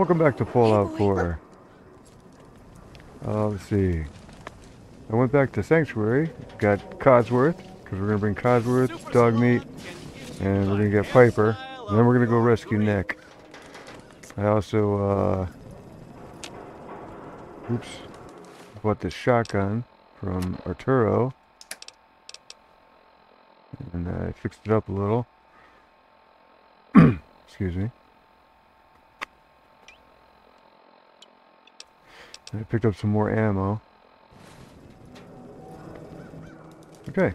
Welcome back to Fallout 4. Uh, let's see. I went back to Sanctuary, got Codsworth, because we're going to bring Codsworth, Dogmeat, and we're going to get Piper. And then we're going to go rescue Nick. I also, uh, oops, bought this shotgun from Arturo. And I fixed it up a little. Excuse me. I picked up some more ammo. Okay.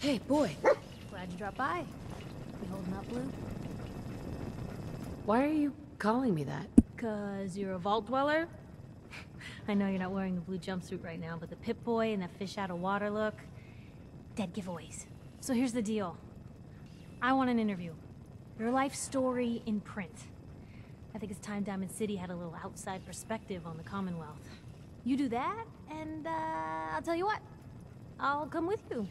Hey, boy. Glad you dropped by. You holding up, Blue? Why are you calling me that? Cause you're a vault dweller? I know you're not wearing a blue jumpsuit right now, but the Pip-Boy and the fish out of water look... Dead giveaways. So here's the deal. I want an interview. Your life story in print. I think it's time Diamond City had a little outside perspective on the Commonwealth. You do that, and uh, I'll tell you what. I'll come with you.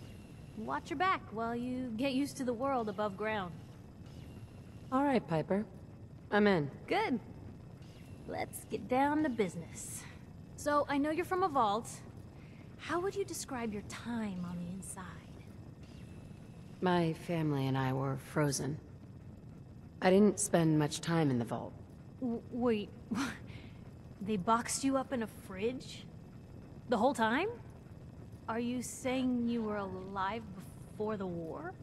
Watch your back while you get used to the world above ground. All right, Piper. I'm in. Good. Let's get down to business. So, I know you're from a vault. How would you describe your time on the inside? My family and I were frozen. I didn't spend much time in the vault. W wait, they boxed you up in a fridge? The whole time? Are you saying you were alive before the war?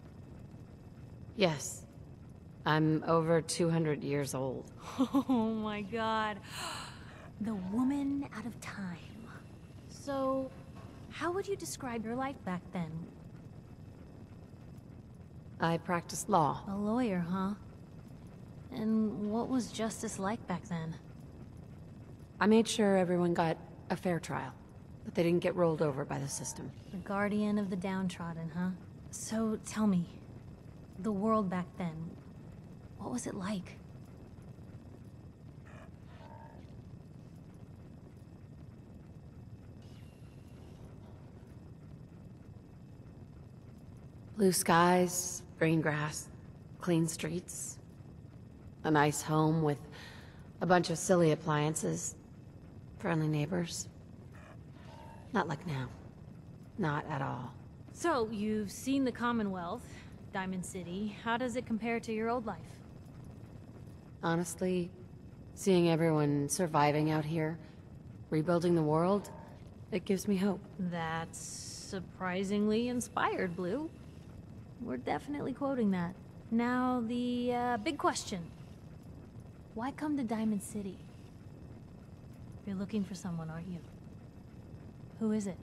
Yes. I'm over 200 years old. Oh my god. The woman out of time. So, how would you describe your life back then? I practiced law. A lawyer, huh? And what was justice like back then? I made sure everyone got a fair trial, but they didn't get rolled over by the system. The guardian of the downtrodden, huh? So, tell me, the world back then, what was it like? Blue skies, green grass, clean streets. A nice home with a bunch of silly appliances. Friendly neighbors. Not like now. Not at all. So, you've seen the Commonwealth, Diamond City. How does it compare to your old life? Honestly, seeing everyone surviving out here, rebuilding the world, it gives me hope. That's surprisingly inspired, Blue. We're definitely quoting that. Now, the uh, big question. Why come to Diamond City? You're looking for someone, aren't you? Who is it?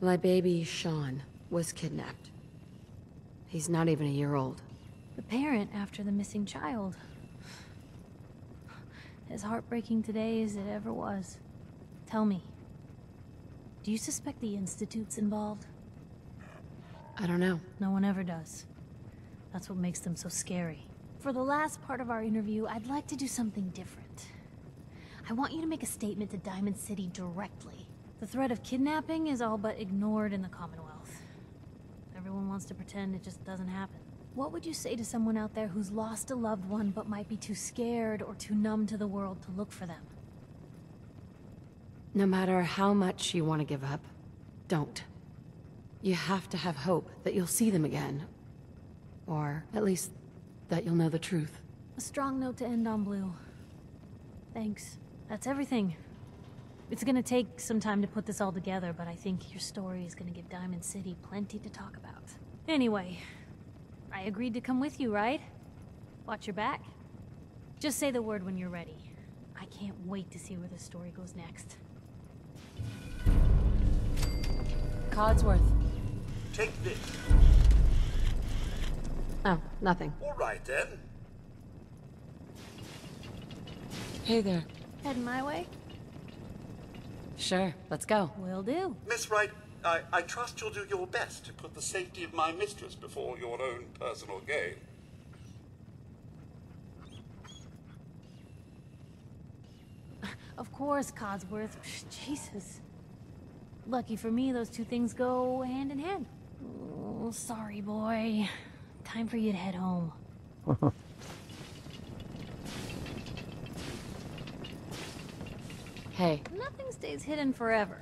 My baby, Sean, was kidnapped. He's not even a year old. The parent after the missing child. As heartbreaking today as it ever was. Tell me, do you suspect the Institute's involved? I don't know. No one ever does. That's what makes them so scary. For the last part of our interview, I'd like to do something different. I want you to make a statement to Diamond City directly. The threat of kidnapping is all but ignored in the Commonwealth. Everyone wants to pretend it just doesn't happen. What would you say to someone out there who's lost a loved one but might be too scared or too numb to the world to look for them? No matter how much you want to give up, don't. You have to have hope that you'll see them again. Or, at least, that you'll know the truth. A strong note to end on, Blue. Thanks. That's everything. It's gonna take some time to put this all together, but I think your story is gonna give Diamond City plenty to talk about. Anyway, I agreed to come with you, right? Watch your back. Just say the word when you're ready. I can't wait to see where the story goes next. Codsworth. Take this. Oh, nothing. All right, then. Hey there. Heading my way? Sure, let's go. Will do. Miss Wright, I, I trust you'll do your best to put the safety of my mistress before your own personal gain. Of course, Codsworth. Jesus. Lucky for me, those two things go hand in hand. Oh, sorry, boy. Time for you to head home. Hey, Nothing stays hidden forever.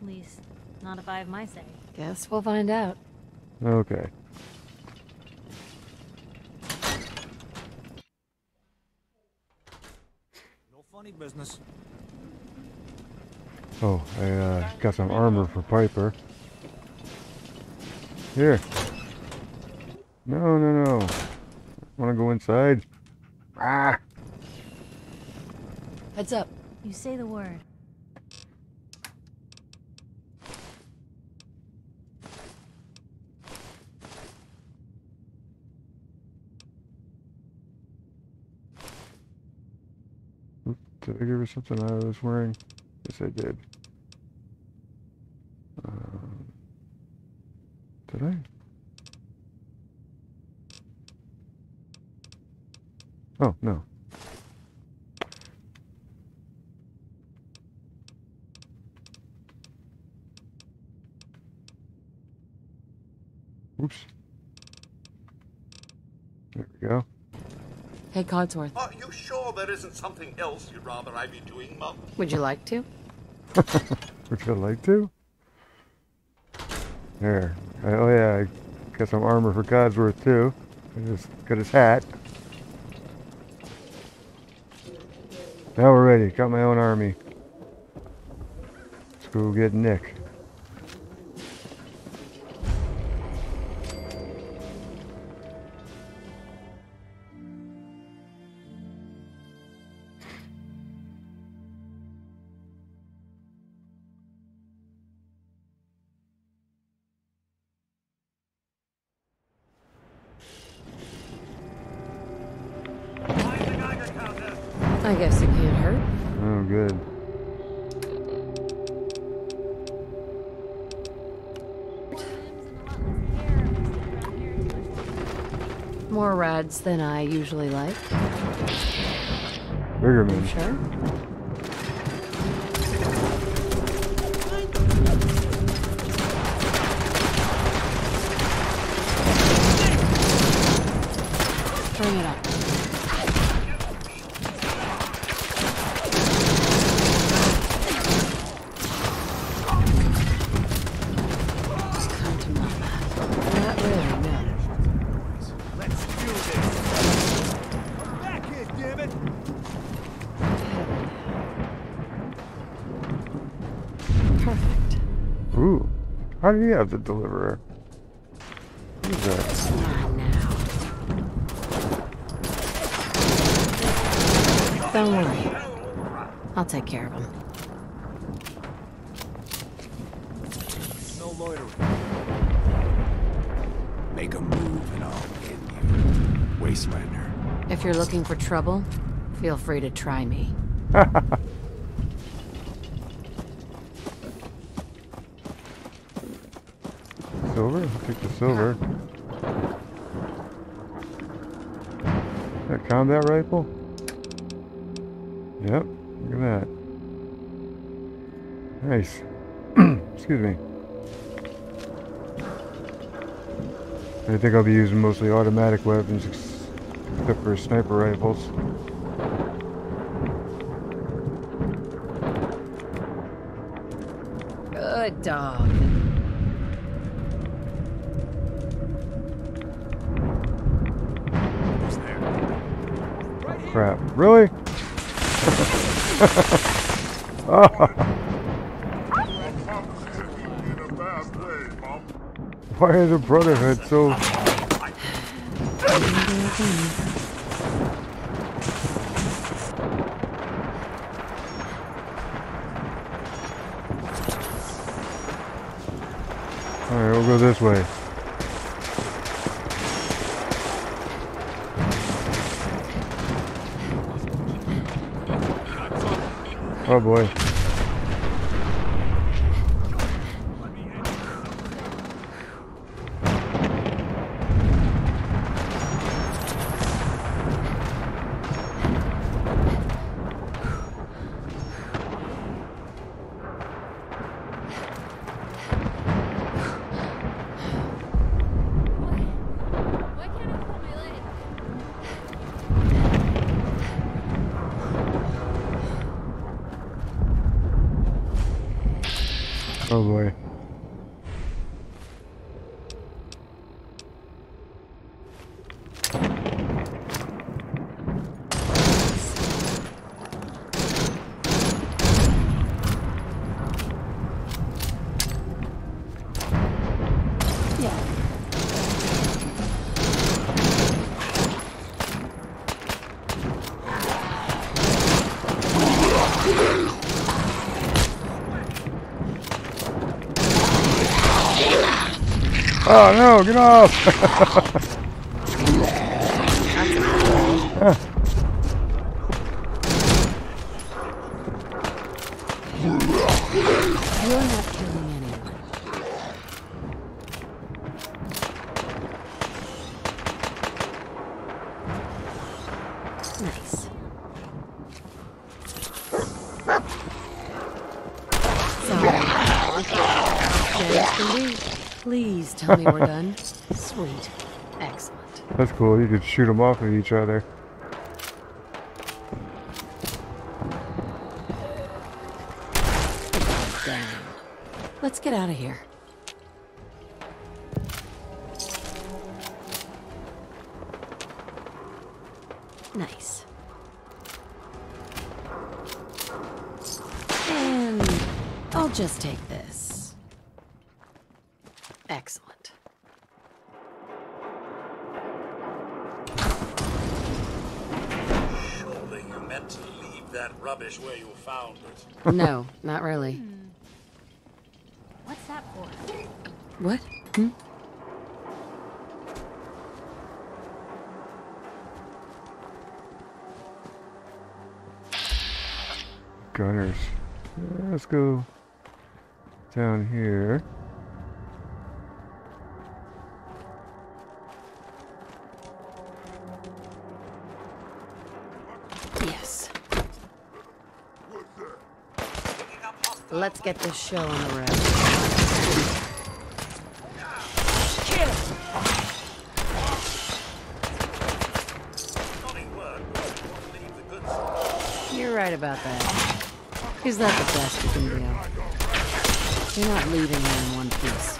At least, not if I have my say. guess we'll find out. Okay. No funny business. Oh, I uh, got some armor for Piper. Here. No, no, no. Want to go inside? Ah! Heads up. You say the word. Did I give her something I was wearing? Yes, I did. Um, did I? Oh, no. Oops. There we go. Hey, Codsworth. Are you sure there isn't something else you'd rather I be doing, Mum? Would you like to? Would you like to? There. Oh yeah, I got some armor for Codsworth too. I just got his hat. Now. Got my own army. Let's go get Nick. I guess it can't hurt. Oh, good. More rads than I usually like. Biggerman. Sure. How do you have the deliverer? Who's that? Don't worry. I'll take care of him. No loitering. Make a move and I'll end you. Wastelander. If you're looking for trouble, feel free to try me. Silver? I'll take the silver. That combat rifle? Yep, look at that. Nice. Excuse me. I think I'll be using mostly automatic weapons, except for sniper rifles. Good dog. Crap. Really? Why is the Brotherhood so... Alright, we'll go this way. Oh boy. Oh no, get off! You're not killing anyone. Nice. Sorry. Dead as can be. Please tell me we're done. Sweet. Excellent. That's cool, you could shoot them off at each other. Let's get out of here. Nice. And I'll just take rubbish where you found it. No, not really. What's that for? What? Hmm? Gunners. Let's go down here. Yes. Let's get this show on the road. You're right about that. Is that the best you can do? You're not leaving me in one piece.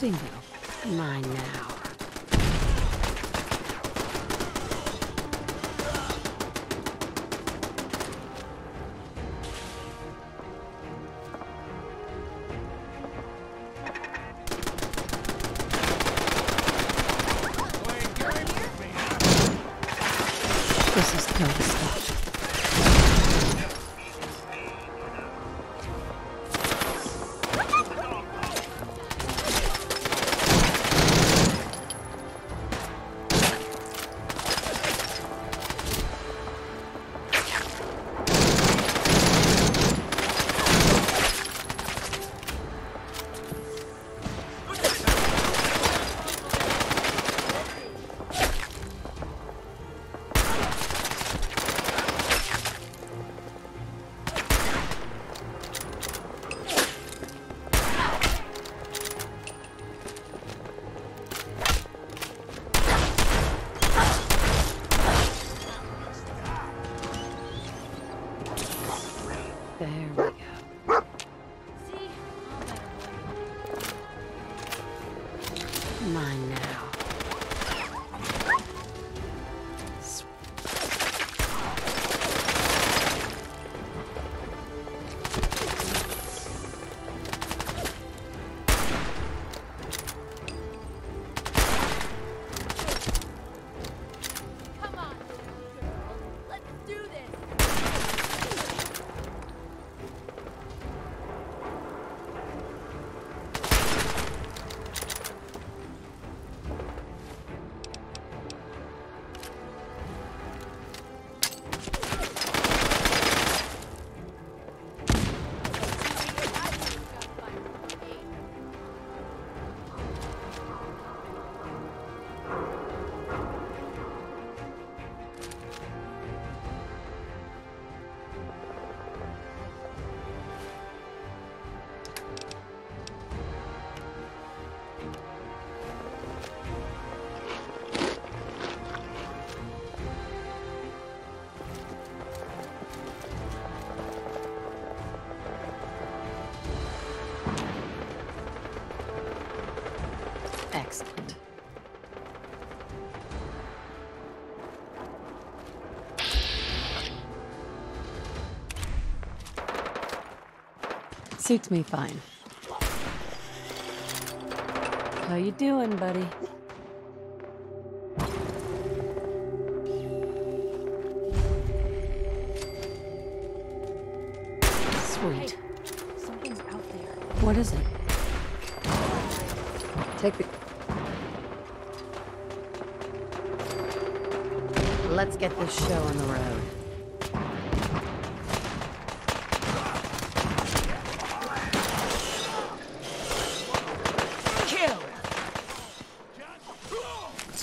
Bingo. Mine now. Suits me fine. How you doing, buddy? Sweet. Something's out there. What is it? Take the... Let's get this show on the road.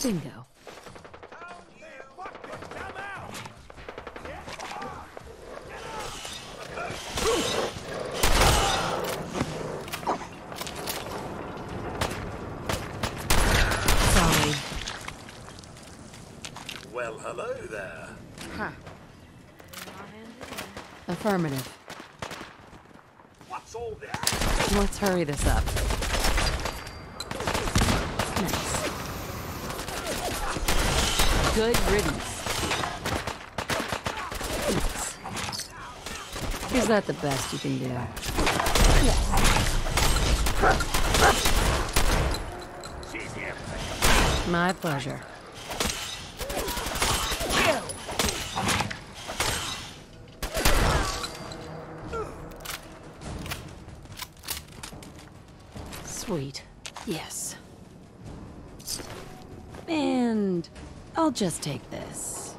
Bingo. Sorry. Well, hello there. Affirmative. What's all this? Let's hurry this up. Good riddance. Is that the best you can do? My pleasure. Sweet. I'll just take this.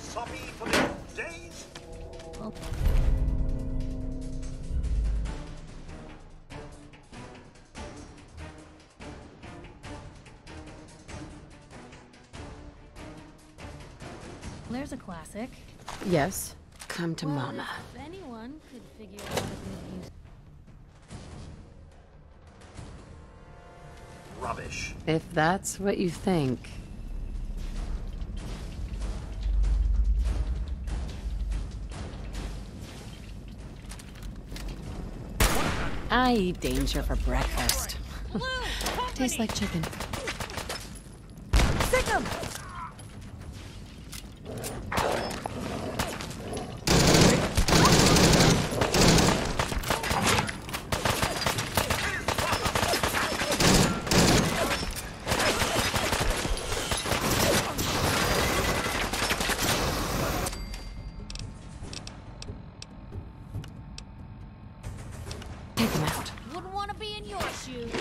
Soppy for the old days? There's a classic. Yes. Come to Well, Mama. If that's what you think. I eat danger for breakfast. Tastes like chicken. Sick 'em! Take them out. Wouldn't want to be in your shoes.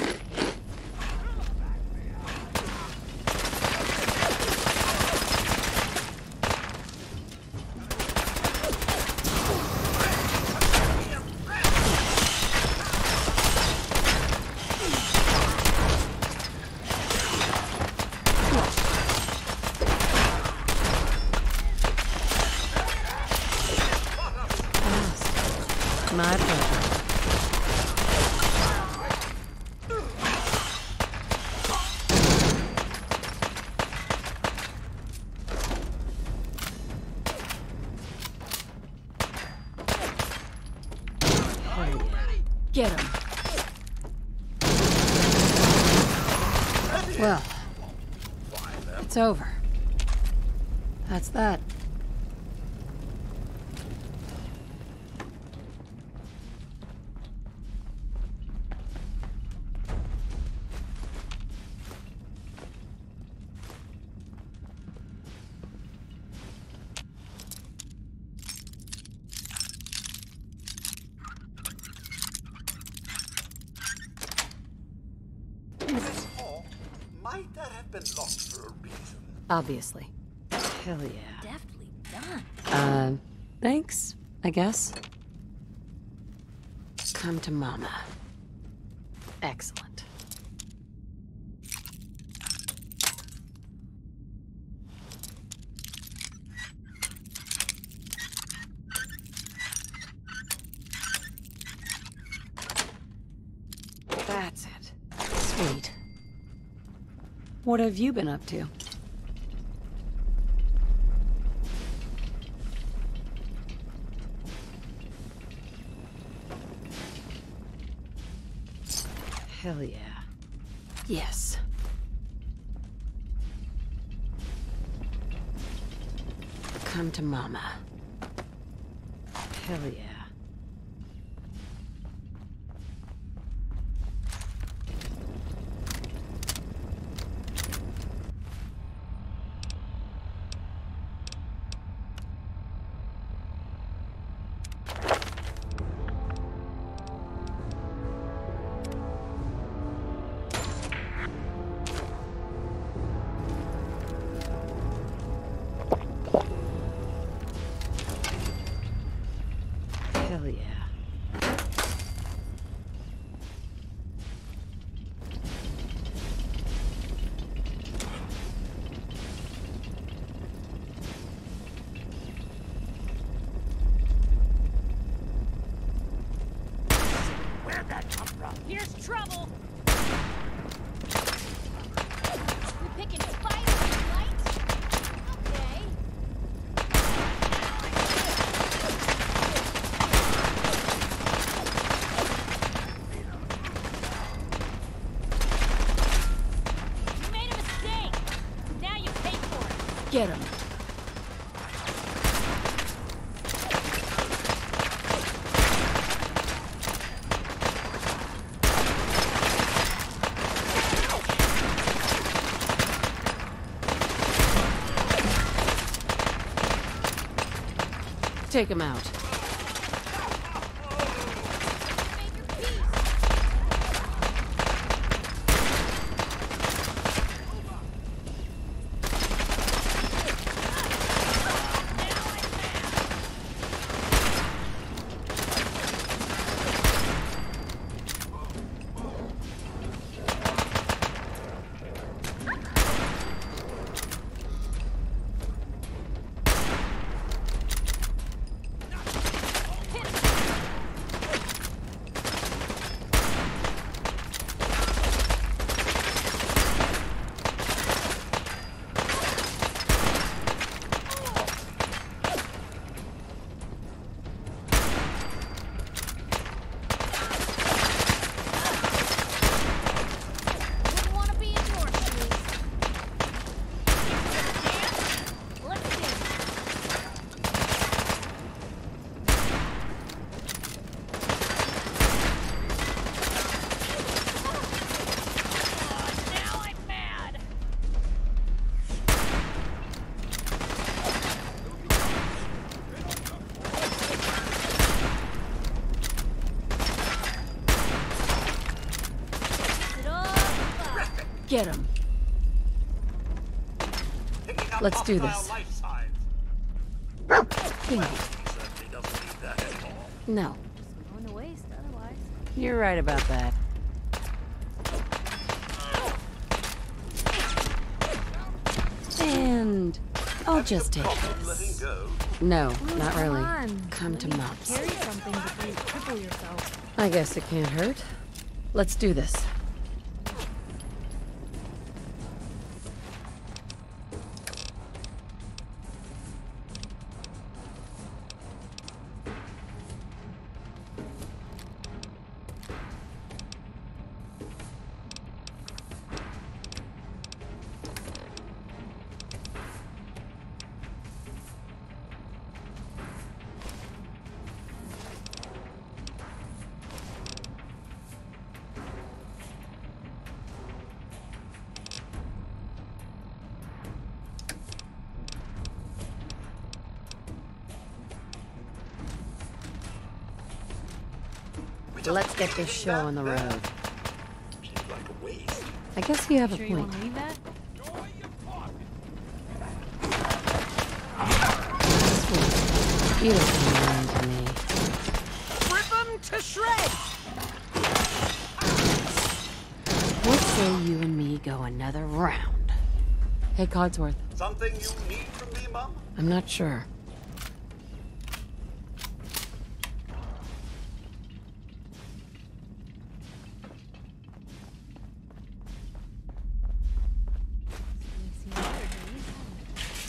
Fast. My pleasure. Hell yeah. Get him. Well, it's over. That's that. This hawk might that have been lost for a reason? Obviously. Hell yeah. Deftly done. Uh, thanks, I guess. Come to Mama. Excellent. That's it. Sweet. What have you been up to? Hell yeah. Yes. Come to Mama. Hell yeah. Here's trouble! You picking fights, right? Okay. You made a mistake! Now you pay for it! Get him. Take him out. Make your peace! Wouldn't want to be in your shoes. Dance? Let's dance. Now I'm mad. It all fuck. Get him. Let's do this. Bingo. Certainly doesn't need that anymore. No, waste you're right about that. And I'll just take this. No, not really. Come to me mumps. Carry something before you cripple yourself. I guess it can't hurt. Let's do this. This show on the road. Seems like a waste. I guess you have a Sure you point. want to leave that? You don't come around to me. Rip 'em to shreds! What say you and me go another round? Hey, Codsworth. Something you need from me, Mum? I'm not sure.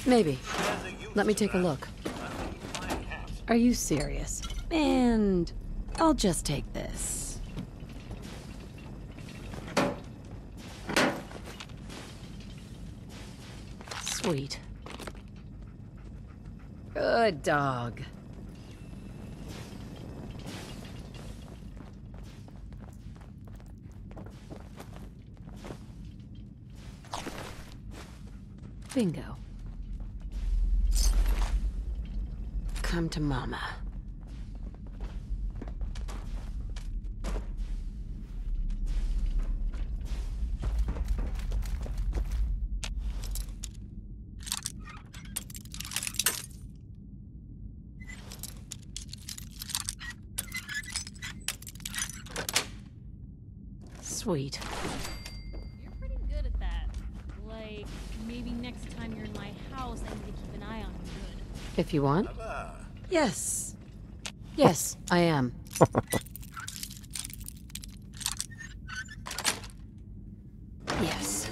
Maybe. Let me take a look. Are you serious? And I'll just take this. Sweet. Good dog. Bingo. Come to Mama. Sweet. You're pretty good at that. Like, maybe next time you're in my house, I need to keep an eye on you. If you want. Yes. Yes, I am. yes.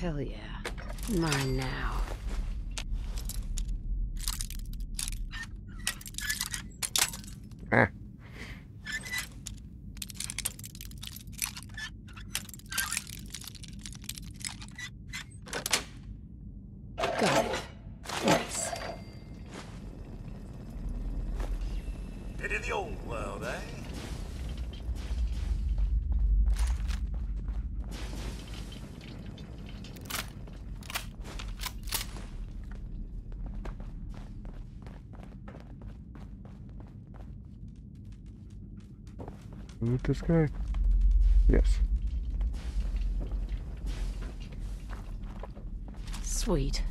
Hell yeah. Mine now. Ah. Got it. Nice. Been in the old world, eh? Loot this guy? Yes. Sweet.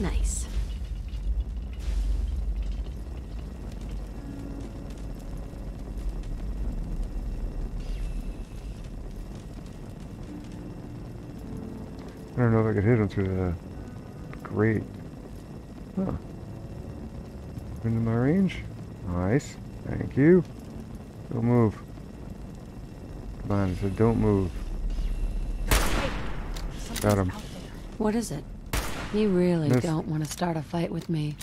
Nice. I don't know if I could hit him through the grate. Huh. Into my range? Nice. Thank you. Don't move. Come on, I said don't move. Got him. What is it? You really Miss- don't want to start a fight with me.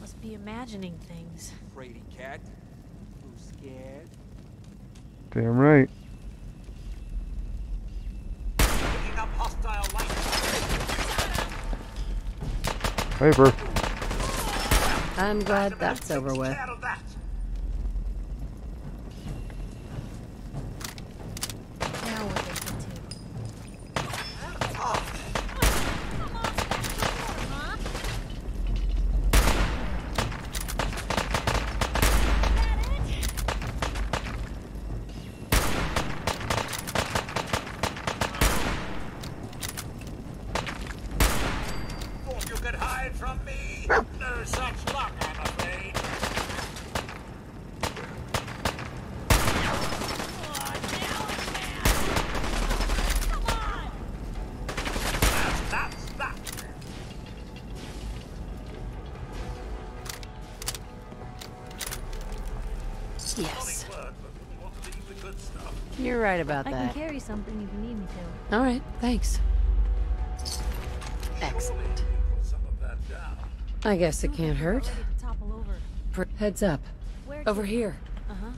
Must be imagining things. Frady cat. Who's scared? Damn right. Picking up hostile light. Piper. I'm glad that's over with. Right about I can that. carry something if you need me to. All right, thanks. Excellent. put some of that down. I guess it can't hurt. To over. Pr- Heads up. Where Over here. Uh-huh.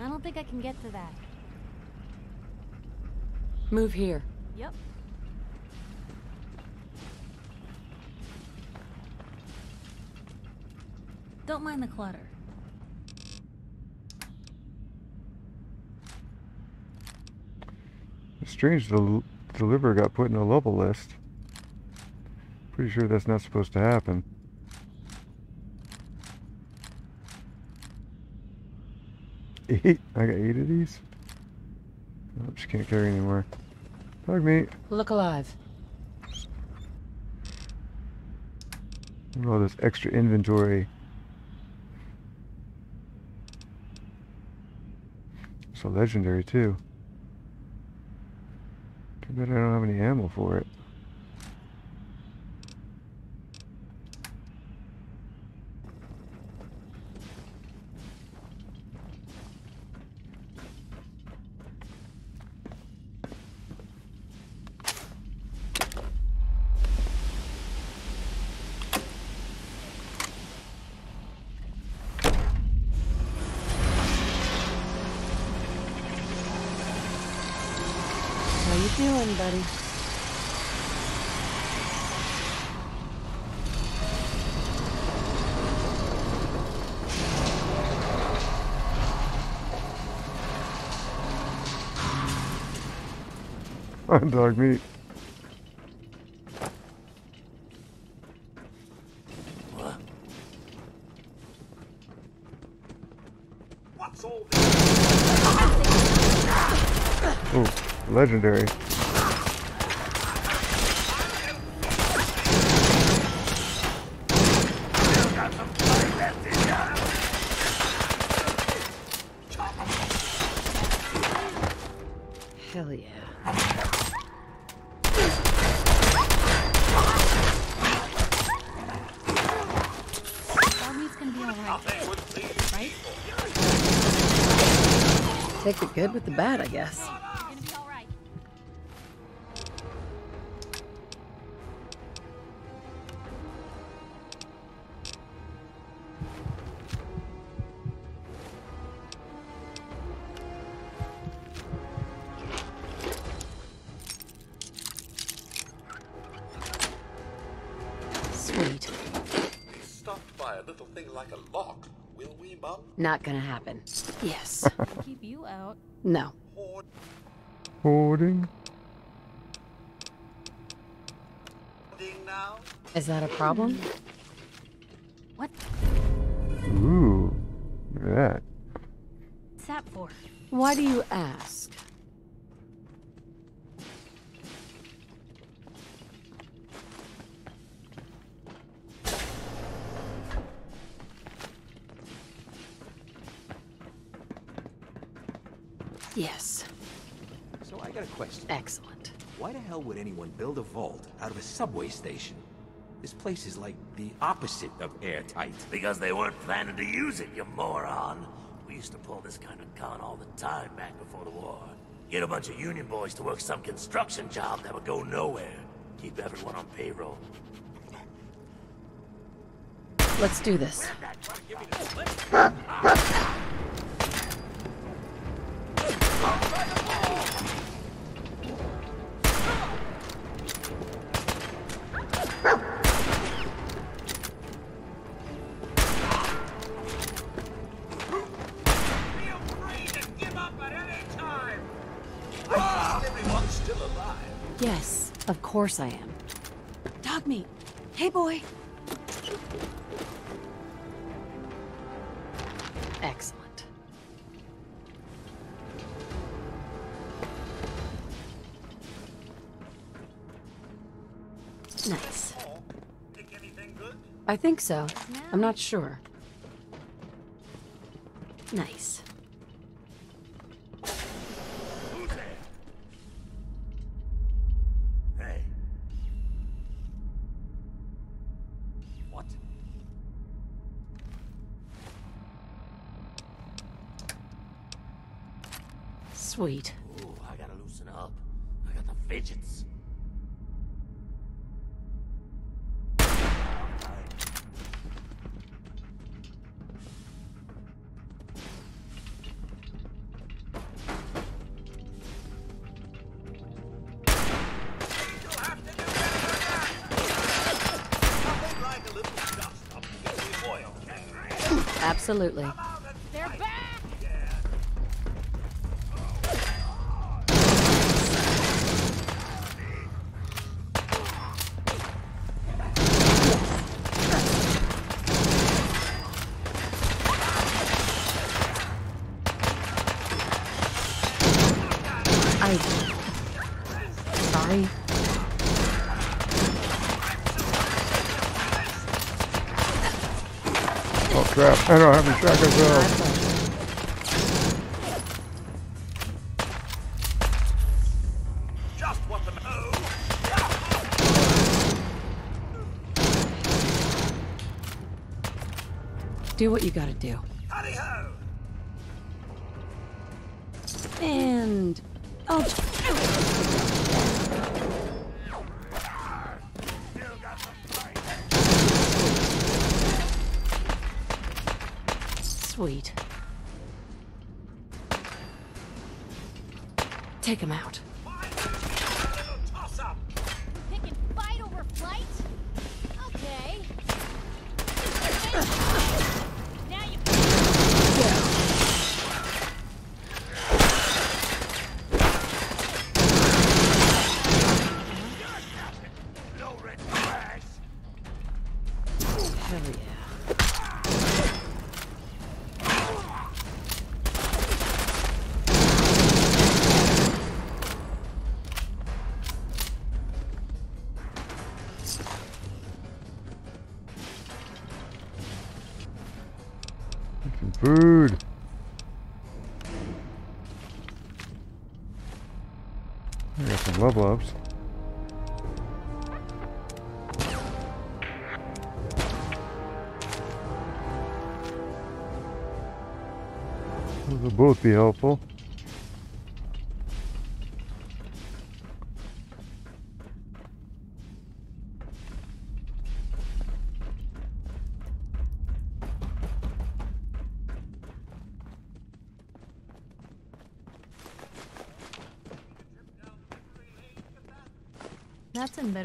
I don't think I can get to that. Move here. Yep. Don't mind the clutter. Strange the, deliverer got put in a level list. Pretty sure that's not supposed to happen. Eight? I got eight of these? Oh, she can't carry anymore. Dogmeat. Look alive. Look at all this extra inventory. It's a legendary too. Bad I don't have any ammo for it. in, buddy. Dogmeat. What's all this? Oh, legendary. A little thing like a lock, will we, Mum? Not gonna happen. Yes. Keep you out. No. Hoarding Hoarding. now? Is that a problem? What? Ooh. Look at that. What's that for? Why do you ask? Hell build a vault out of a subway station? This place is like the opposite of airtight. Because they weren't planning to use it, you moron. We used to pull this kind of con all the time back before the war. Get a bunch of union boys to work some construction job that would go nowhere. Keep everyone on payroll. Let's do this. course I am. Dogmeat. Hey, boy. Excellent. Nice. I think so. I'm not sure. Nice. Sweet. Ooh, I gotta loosen up. I got the fidgets. You'll have to do better than that. Nothing like a little dust up to get the oil can. Absolutely. They're back! I. Sorry. Oh crap. I don't have any shotgun My shells. what oh. Do what you gotta do. Hurry ho! And. Oh. Sweet. Take him out. Ups. Those will both be helpful.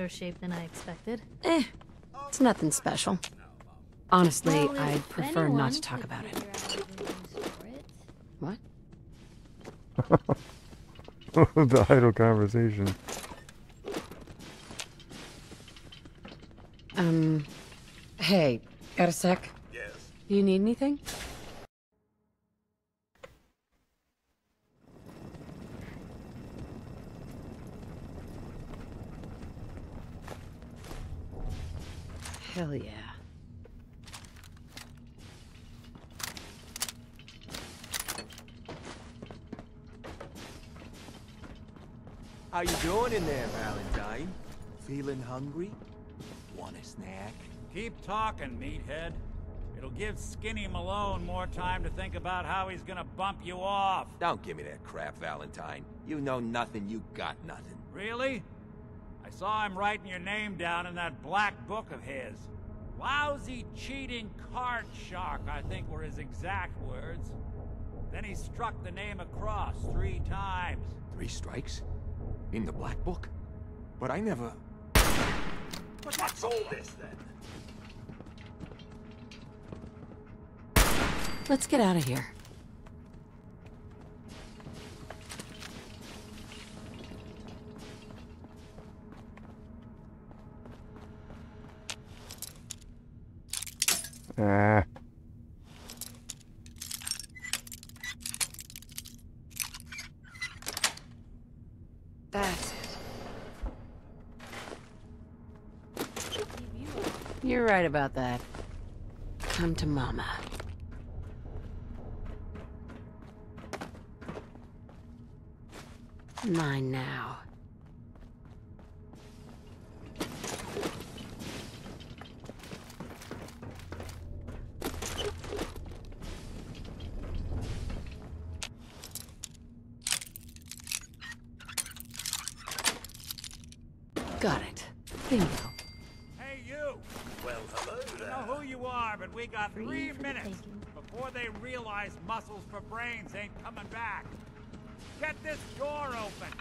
Better shape than I expected. Eh, it's nothing special. Honestly, Well, I'd prefer not to talk about it. figure out a good use for it. What? the idle conversation. Um, hey, got a sec? Yes. Do you need anything? Hell yeah. How you doing in there, Valentine? Feeling hungry? Want a snack? Keep talking, meathead. It'll give Skinny Malone more time to think about how he's gonna bump you off. Don't give me that crap, Valentine. You know nothing, you got nothing. Really? I saw him writing your name down in that black book of his. Lousy, cheating card shark, I think were his exact words. Then he struck the name across three times. Three strikes? In the black book? But I never... But what's all this then? Let's get out of here. Ah. That's right about that. Come to Mama. Mine now. Got it. Bingo. Hey, you! Well, hello I there. know who you are, but we got Free three for the minutes taking. before they realize muscles for brains ain't coming back. Get this door open!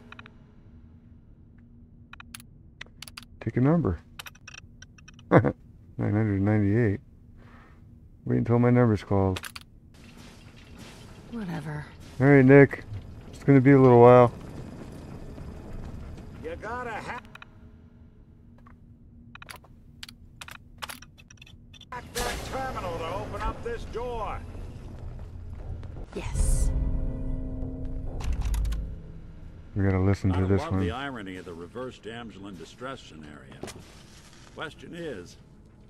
Take a number. 998. Wait until my number's called. Whatever. Alright, Nick. It's gonna be a little while. We gotta listen to Gotta this love one. the irony of the reverse damsel in distress scenario. Question is,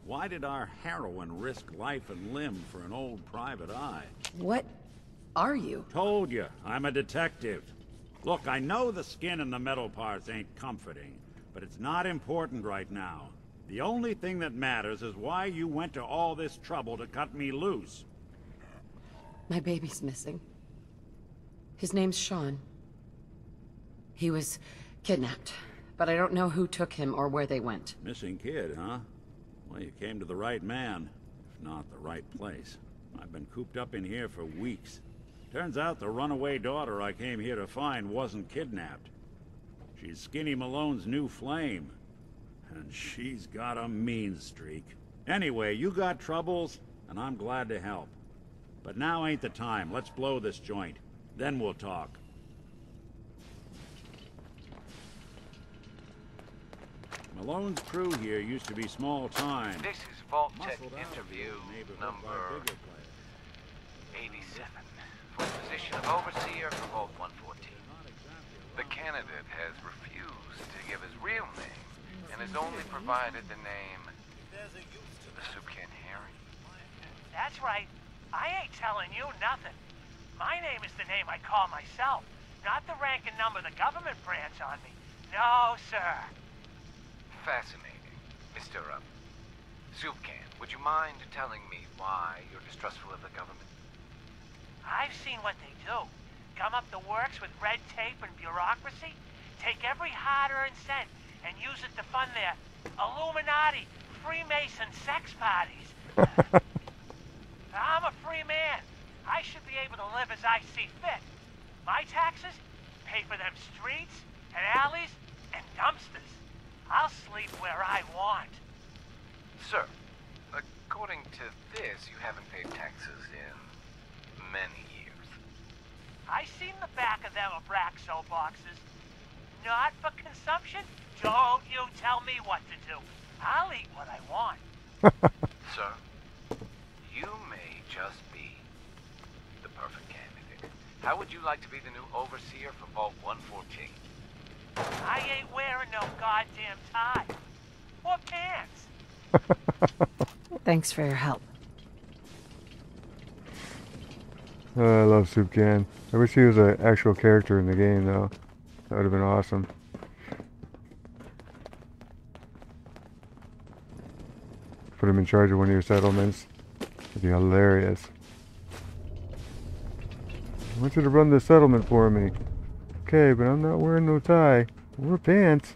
why did our heroine risk life and limb for an old private eye? What are you? Told you, I'm a detective. Look, I know the skin and the metal parts ain't comforting, but it's not important right now. The only thing that matters is why you went to all this trouble to cut me loose. My baby's missing. His name's Sean. He was kidnapped, but I don't know who took him or where they went. Missing kid, huh? Well, you came to the right man, if not the right place. I've been cooped up in here for weeks. Turns out the runaway daughter I came here to find wasn't kidnapped. She's Skinny Malone's new flame. And she's got a mean streak. Anyway, you got troubles, and I'm glad to help. But now ain't the time. Let's blow this joint. Then we'll talk. Malone's crew here used to be small time. This is Vault-Tec interview the number 87 for the position of overseer for Vault 114. The candidate has refused to give his real name and has only provided the name Soup Can Harry. That's right. I ain't telling you nothing. My name is the name I call myself, not the rank and number the government branch on me. No, sir. Fascinating. Mr. Um, Soup Can, would you mind telling me why you're distrustful of the government? I've seen what they do. Come up the works with red tape and bureaucracy, take every hard-earned cent and use it to fund their Illuminati, Freemason sex parties. I'm a free man. I should be able to live as I see fit. My taxes pay for them streets and alleys and dumpsters. I'll sleep where I want. Sir, according to this, you haven't paid taxes in many years. I seen the back of them Abraxo boxes. Not for consumption? Don't you tell me what to do. I'll eat what I want. Sir, you may just be the perfect candidate. How would you like to be the new overseer for Vault 114? I ain't wearing no goddamn tie. Or pants. Thanks for your help. Oh, I love Soup Can. I wish he was an actual character in the game, though. That would have been awesome. Put him in charge of one of your settlements. That'd be hilarious. I want you to run the settlement for me. Okay, but I'm not wearing no tie or pants.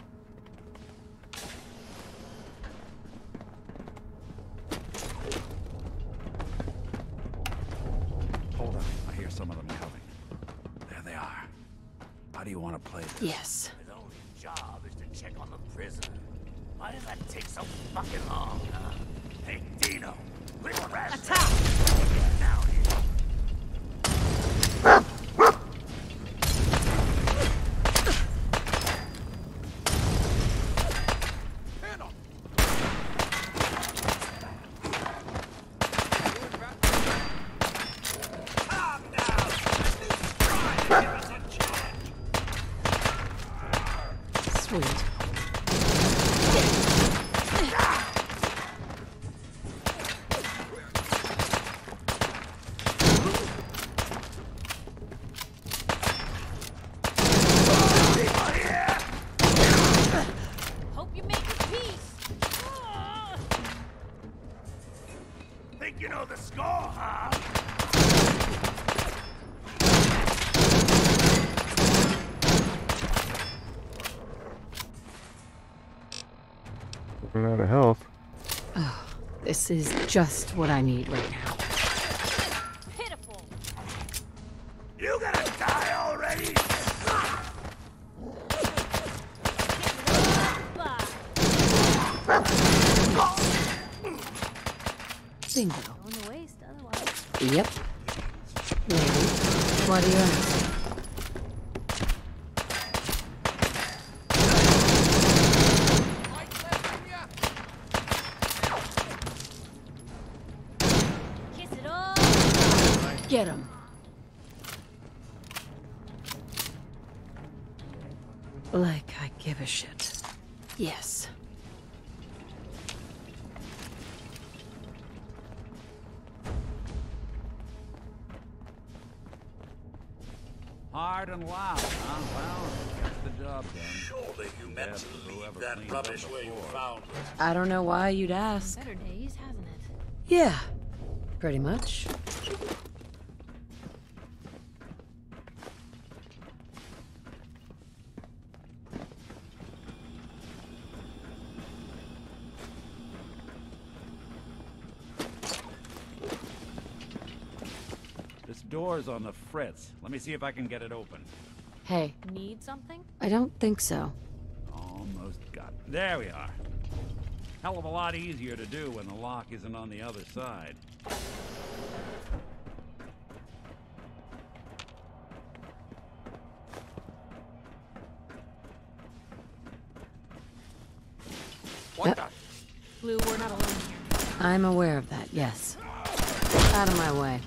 Out of health. This is just what I need right now. Pretty much. This door's on the fritz. Let me see if I can get it open. Hey, Need something? I don't think so. Almost got. There we are. Hell of a lot easier to do when the lock isn't on the other side. Blue, we're not alone here. I'm aware of that, yes. Out of my way.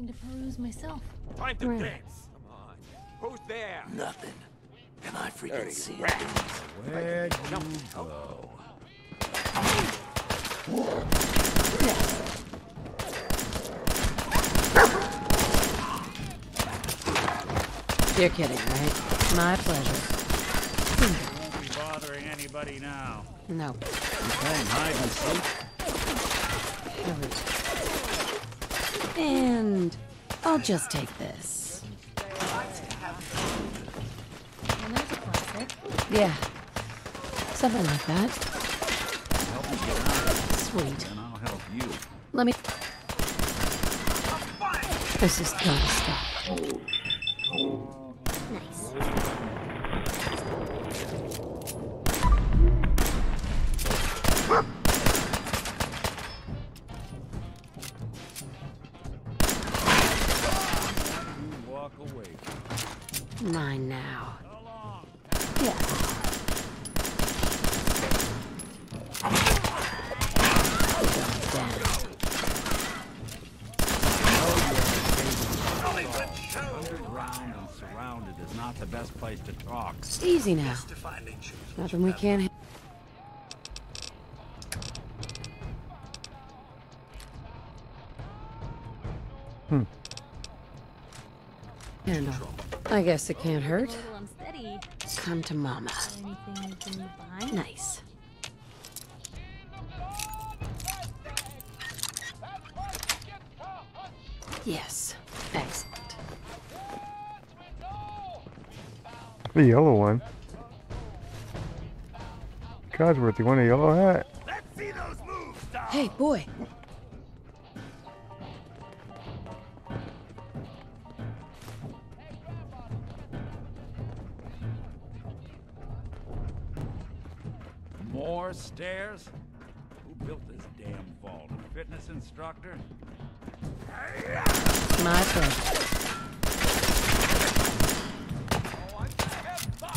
Something to peruse myself. Time to Right. dance. Come on. Who's there? Nothing. And I freaking Dirty see it. Where'd you go? You're kidding, right? My pleasure. Won't be bothering anybody now. No. You playing hide and seek? And I'll just take this. Yeah. Something like that. Sweet. Let me. This is gotta stop. Easy now. Nothing we can't. Hmm. Handle. I guess it can't hurt. Come to mama. Nice. Yes. Excellent. The yellow one. Codsworth, you want a yellow hat? Let's see those moves. Hey, boy. More stairs? Who built this damn vault? A fitness instructor? My pleasure. I'm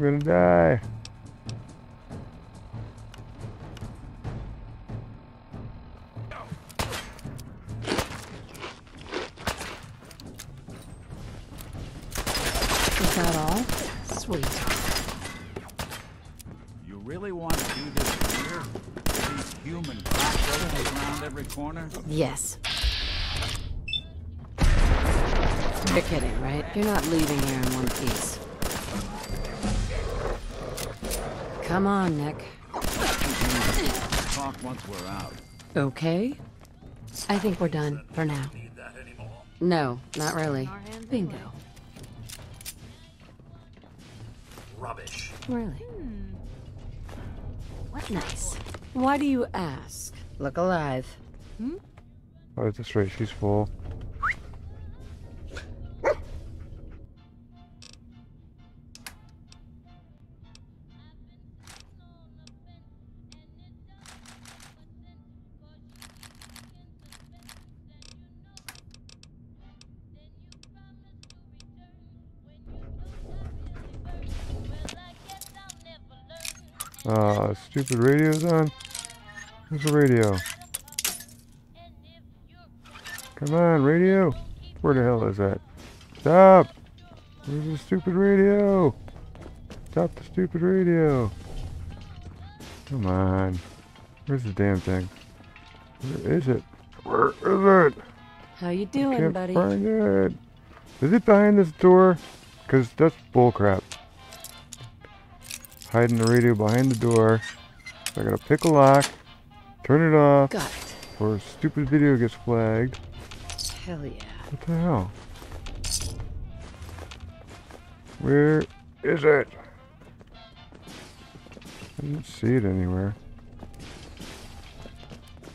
gonna die. Is that all? Sweet. You really want to do this here? These human cockroaches around every corner? Yes. You're kidding, right? You're not leaving here in one piece. Come on, Nick. Talk once we're out. Okay? I think we're done for now. Need that anymore. No, not really. Bingo. Rubbish. Really? Hmm. What Nice. Why do you ask? Look alive. Hmm? Oh, it's just right. She's full. Uh, stupid radio's on. Where's the radio? Come on, radio. Where the hell is that? Stop! Where's the stupid radio? Stop the stupid radio. Come on. Where's the damn thing? Where is it? Where is it? How you doing, Can't buddy? find it. Is it behind this door? Because that's bullcrap. Hiding the radio behind the door. So I gotta pick a lock, turn it off, Got it. or a stupid video gets flagged. Hell yeah. What the hell? Where is it? I didn't see it anywhere.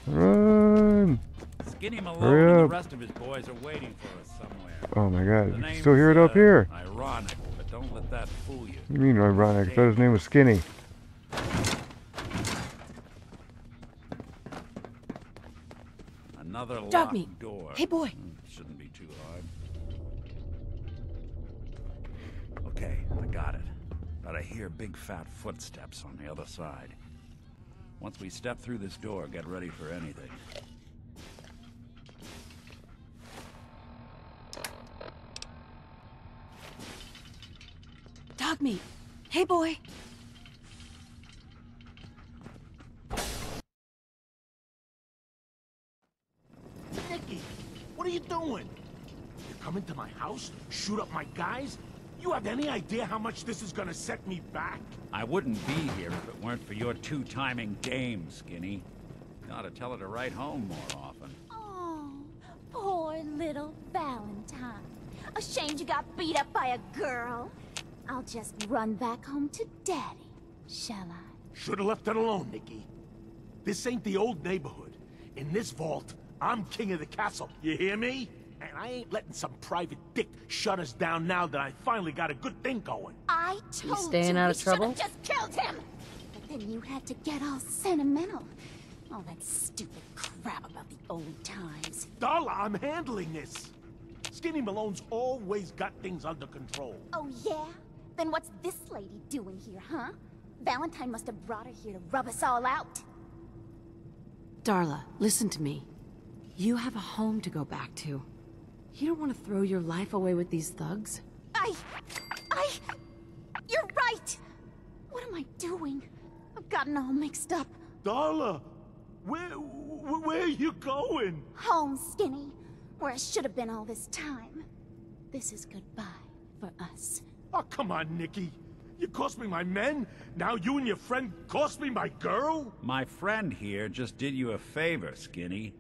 Run! Skinny Malone Hurry and the up. rest of his boys are waiting for us somewhere. Oh my god, you can still hear it up uh, here. Ironic, but don't let that fool you. What do you mean ironic? I thought his name was Skinny. Another Dog locked meat. door. Hey, boy. Hmm, Shouldn't be too hard. Okay, I got it. But I hear big fat footsteps on the other side. Once we step through this door, get ready for anything. Dogmeat. Hey, boy. Nicky, what are you doing? You come into my house, shoot up my guys? You have any idea how much this is gonna set me back? I wouldn't be here if it weren't for your two-timing game, Skinny. Got to tell her to write home more often. Oh, poor little Valentine. Ashamed you got beat up by a girl. I'll just run back home to Daddy, shall I? Should've left it alone, Nikki. This ain't the old neighborhood. In this vault, I'm king of the castle. You hear me? And I ain't letting some private dick shut us down now that I finally got a good thing going. I told staying you out we of trouble? should've just killed him. But then you had to get all sentimental. All that stupid crap about the old times. Darla, I'm handling this. Skinny Malone's always got things under control. Oh yeah? Then what's this lady doing here, huh? Valentine must have brought her here to rub us all out. Darla, listen to me. You have a home to go back to. You don't want to throw your life away with these thugs. I... I... You're right! What am I doing? I've gotten all mixed up. Darla, where, where, where are you going? Home, Skinny. Where I should have been all this time. This is goodbye for us. Oh, come on, Nikki. You cost me my men, now you and your friend cost me my girl? My friend here just did you a favor, Skinny.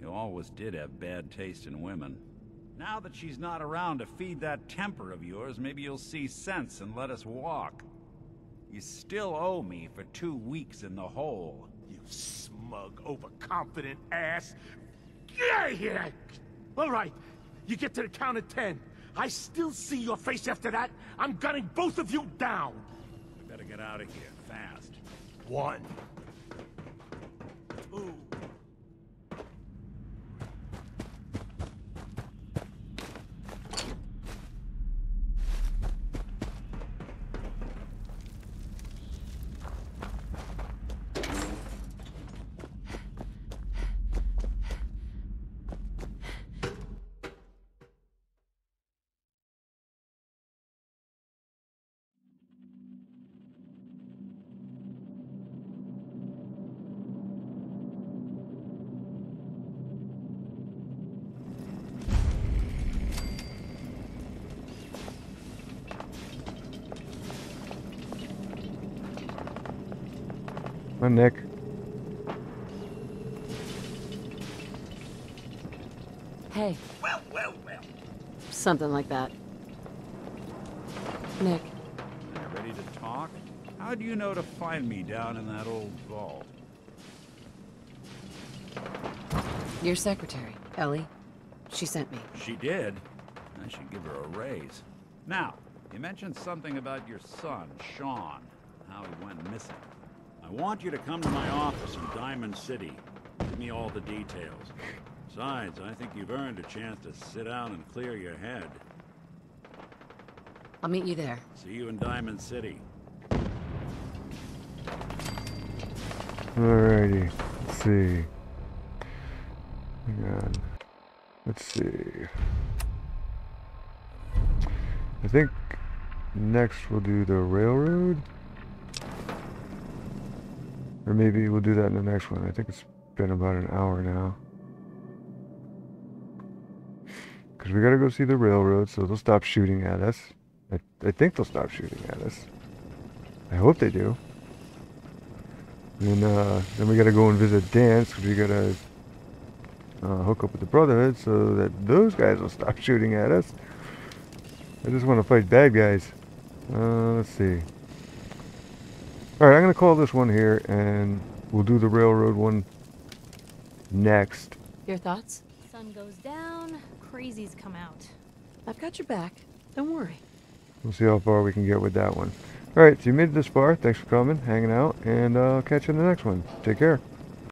You always did have bad taste in women. Now that she's not around to feed that temper of yours, maybe you'll see sense and let us walk. You still owe me for two weeks in the hole. You smug, overconfident ass. Get out of here! All right, you get to the count of ten. I still see your face after that. I'm gunning both of you down. We better get out of here, fast. One. Two. My Nick. Hey, Well, well, well. something like that. Nick, You ready to talk? How do you know to find me down in that old vault? your secretary, Ellie. She sent me. She did. I should give her a raise. Now, you mentioned something about your son, Sean, how he went missing. I want you to come to my office in Diamond City. Give me all the details. Besides, I think you've earned a chance to sit down and clear your head. I'll meet you there. See you in Diamond City. Alrighty. Let's see. Hang on. Let's see. I think next we'll do the railroad. Or maybe we'll do that in the next one. I think it's been about an hour now. Because we gotta go see the railroad, so they'll stop shooting at us. I, I think they'll stop shooting at us. I hope they do. And uh, then we gotta go and visit Danse, because we gotta uh, hook up with the Brotherhood so that those guys will stop shooting at us. I just want to fight bad guys. Uh, let's see. Alright, I'm going to call this one here, and we'll do the railroad one next. Your thoughts? Sun goes down, crazies come out. I've got your back. Don't worry. We'll see how far we can get with that one. Alright, so you made it this far. Thanks for coming, hanging out, and uh, I'll catch you in the next one. Take care.